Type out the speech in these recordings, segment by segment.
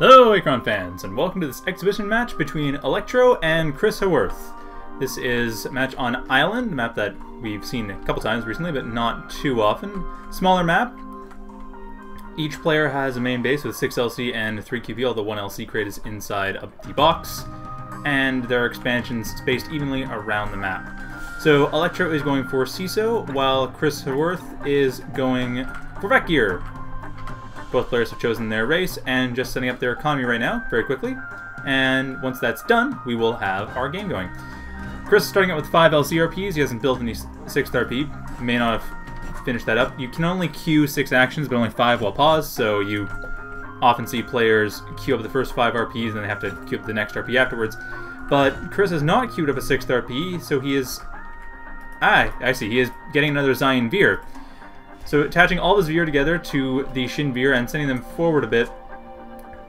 Hello, Achron fans, and welcome to this exhibition match between Electro and Chris Haworth. This is a match on Island, a map that we've seen a couple times recently, but not too often. Smaller map. Each player has a main base with 6 LC and 3 QP, although 1 LC crate is inside of the box. And there are expansions spaced evenly around the map. So Electro is going for CESO, while Chris Haworth is going for Vecgir. Both players have chosen their race and just setting up their economy right now, very quickly. And once that's done, we will have our game going. Chris is starting out with 5 LCRPs. He hasn't built any 6th RP. He may not have finished that up. You can only queue 6 actions, but only 5 while paused, so you often see players queue up the first 5 RPs and then they have to queue up the next RP afterwards. But Chris has not queued up a 6th RP, so he is... Ah, I see. He is getting another Zion Veer. So attaching all this Veer together to the Shin Veer and sending them forward a bit.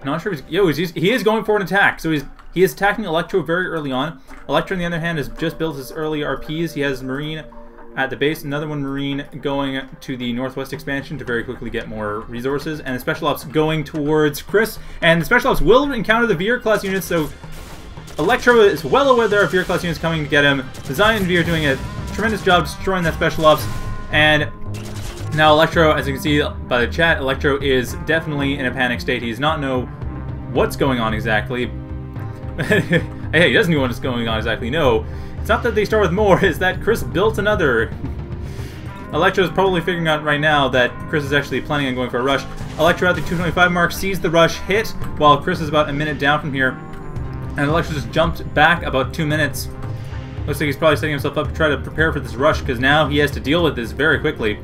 Not sure if he's... Yo, he's, he is going for an attack. So he's he is attacking Electro very early on. Electro, on the other hand, has just built his early RPs. He has Marine at the base, another one Marine going to the Northwest expansion to very quickly get more resources, and the Special Ops going towards Chris. And the Special Ops will encounter the Veer class units, so Electro is well aware there are Veer class units coming to get him. The Zion Veer doing a tremendous job destroying that Special Ops, and now Electro, as you can see by the chat, Electro is definitely in a panic state. He does not know what's going on exactly. hey, he doesn't know what's going on exactly. No, it's not that they start with more, it's that Chris built another. Electro is probably figuring out right now that Chris is actually planning on going for a rush. Electro at the 225 mark sees the rush hit, while Chris is about a minute down from here. And Electro just jumped back about two minutes. Looks like he's probably setting himself up to try to prepare for this rush, because now he has to deal with this very quickly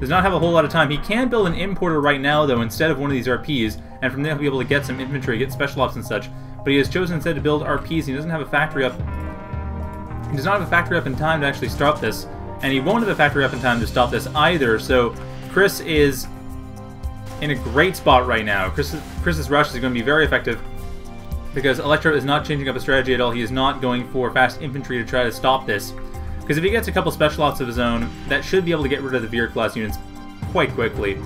does not have a whole lot of time. He can build an importer right now, though, instead of one of these RPs, and from there he'll be able to get some infantry, get special ops and such. But he has chosen instead to build RPs. He doesn't have a factory up. He does not have a factory up in time to actually stop this, and he won't have a factory up in time to stop this either. So Chris is in a great spot right now. Chris, Chris's rush is going to be very effective because Electro is not changing up his strategy at all. He is not going for fast infantry to try to stop this. Because if he gets a couple special ops of his own, that should be able to get rid of the Veer class units quite quickly.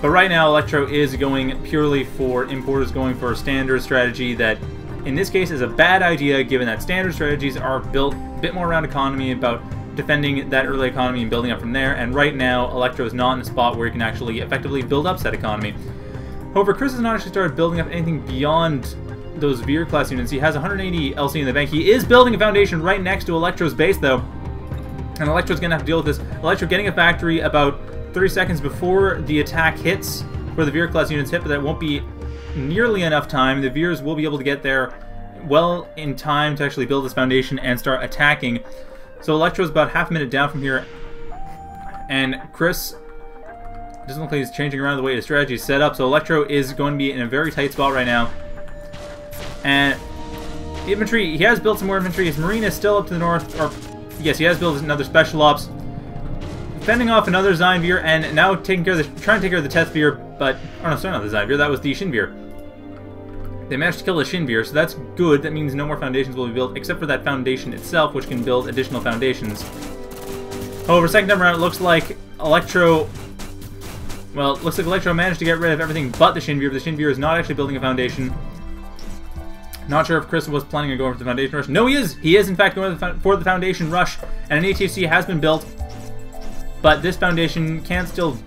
But right now, Electro is going purely for importers, going for a standard strategy that, in this case, is a bad idea given that standard strategies are built a bit more around economy, about defending that early economy and building up from there, and right now, Electro is not in a spot where he can actually effectively build up that economy. However, Chris has not actually started building up anything beyond those Veer class units. He has 180 LC in the bank. He is building a foundation right next to Electro's base, though. And Electro's going to have to deal with this. Electro getting a factory about 30 seconds before the attack hits, where the Veer class units hit, but that won't be nearly enough time. The Veers will be able to get there well in time to actually build this foundation and start attacking. So Electro's about half a minute down from here. And Chris doesn't look like he's changing around the way his strategy is set up. So Electro is going to be in a very tight spot right now. And infantry, he has built some more infantry. His marine is still up to the north, or yes, he has built another special ops. Fending off another Zion and now taking care of the, trying to take care of the Teth Veer, but, oh no, sorry, not the Zion that was the Shin Veer. They managed to kill the Shin Veer, so that's good. That means no more foundations will be built, except for that foundation itself, which can build additional foundations. However, second time around, it looks like Electro... Well, looks like Electro managed to get rid of everything but the Shin Veer. The Shin Veer is not actually building a foundation. Not sure if Chris was planning on going for the Foundation Rush. No, he is! He is, in fact, going for the Foundation Rush, and an ATC has been built. But this Foundation can't still...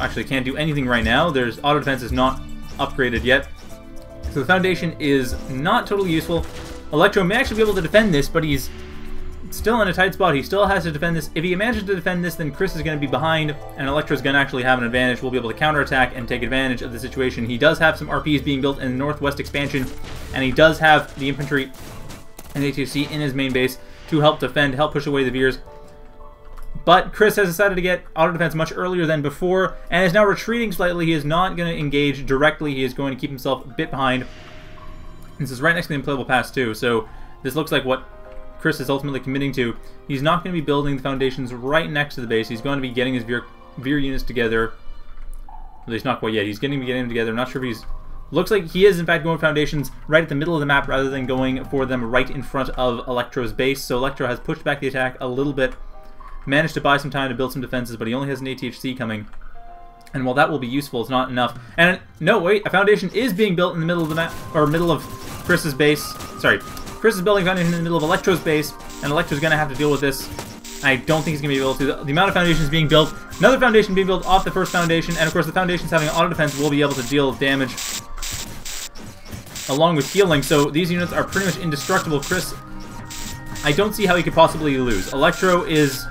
Actually, can't do anything right now. There's Auto Defense is not upgraded yet. So the Foundation is not totally useful. Electro may actually be able to defend this, but he's still in a tight spot. He still has to defend this. If he manages to defend this, then Chris is going to be behind, and Electro is going to actually have an advantage. We'll be able to counterattack and take advantage of the situation. He does have some RPs being built in the Northwest expansion, and he does have the infantry and ATC in his main base to help defend, help push away the Veers. But Chris has decided to get auto defense much earlier than before, and is now retreating slightly. He is not going to engage directly. He is going to keep himself a bit behind. This is right next to the unplayable pass, too, so this looks like what Chris is ultimately committing to. He's not going to be building the foundations right next to the base. He's going to be getting his Veer, Veer units together. At least not quite yet. He's getting, getting them together. I'm not sure if he's... Looks like he is, in fact, going foundations right at the middle of the map rather than going for them right in front of Electro's base. So Electro has pushed back the attack a little bit. Managed to buy some time to build some defenses, but he only has an ATHC coming. And while that will be useful, it's not enough. And no, wait, a foundation is being built in the middle of the map, or middle of Chris's base. Sorry, Chris is building foundation in the middle of Electro's base, and Electro's gonna have to deal with this. I don't think he's gonna be able to. The, the amount of foundations being built, another foundation being built off the first foundation, and of course the foundations having auto defense will be able to deal damage along with healing, so these units are pretty much indestructible. Chris, I don't see how he could possibly lose. Electro is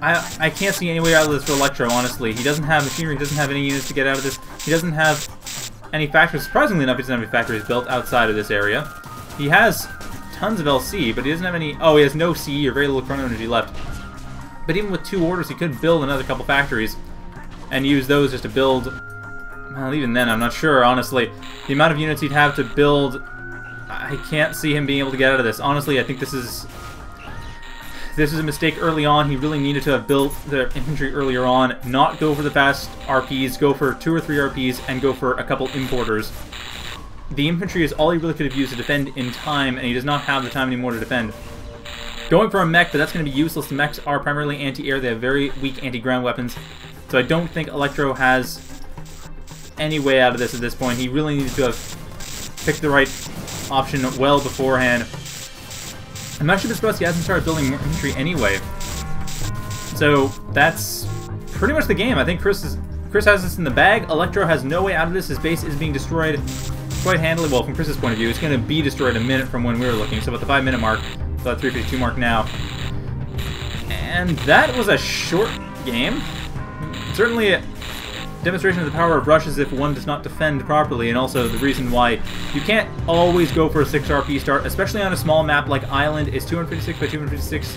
I, I can't see any way out of this for Electro, honestly. He doesn't have machinery, he doesn't have any units to get out of this. He doesn't have any factories. Surprisingly enough, he doesn't have any factories built outside of this area. He has tons of LC, but he doesn't have any... Oh, he has no C or very little chrono energy left. But even with two orders, he could build another couple factories and use those just to build... Well, even then, I'm not sure, honestly. The amount of units he'd have to build... I can't see him being able to get out of this. Honestly, I think this is this is a mistake early on. He really needed to have built the infantry earlier on, not go for the fast RPs, go for two or three RPs, and go for a couple importers. The infantry is all he really could have used to defend in time, and he does not have the time anymore to defend. Going for a mech, but that's going to be useless. The mechs are primarily anti-air. They have very weak anti-ground weapons. So I don't think Electro has any way out of this at this point. He really needed to have picked the right option well beforehand. I'm actually surprised he hasn't started building more infantry anyway. So that's pretty much the game. I think Chris is Chris has this in the bag. Electro has no way out of this. His base is being destroyed quite handily. Well, from Chris's point of view, it's going to be destroyed a minute from when we were looking. So about the five minute mark, about 352 mark now. And that was a short game. Certainly a demonstration of the power of rushes if one does not defend properly, and also the reason why you can't always go for a 6 RP start, especially on a small map like Island is 256 by 256,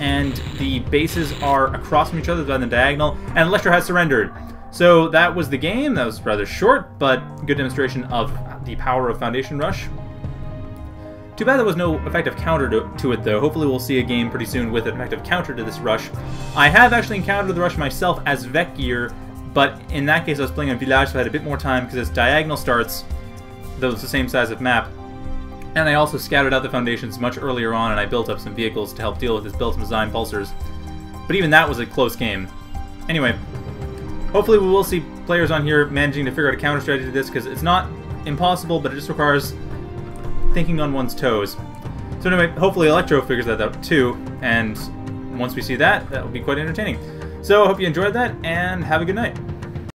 and the bases are across from each other on the diagonal, and Electro has surrendered. So that was the game. That was rather short, but good demonstration of the power of Foundation Rush. Too bad there was no effective counter to, to, it, though. Hopefully we'll see a game pretty soon with an effective counter to this rush. I have actually encountered the rush myself as Vec but in that case I was playing on Village, so I had a bit more time because it's diagonal starts, though it's the same size of map. And I also scouted out the foundations much earlier on, and I built up some vehicles to help deal with this built-in design pulsers. But even that was a close game. Anyway, hopefully we will see players on here managing to figure out a counter strategy to this, because it's not impossible, but it just requires thinking on one's toes. So anyway, hopefully Electro figures that out too, and once we see that, that will be quite entertaining. So I hope you enjoyed that, and have a good night.